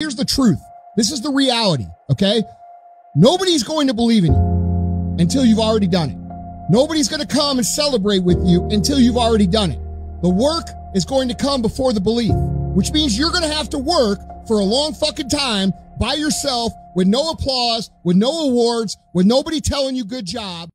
Here's the truth. This is the reality, okay? Nobody's going to believe in you until you've already done it. Nobody's going to come and celebrate with you until you've already done it. The work is going to come before the belief, which means you're going to have to work for a long fucking time by yourself with no applause, with no awards, with nobody telling you good job.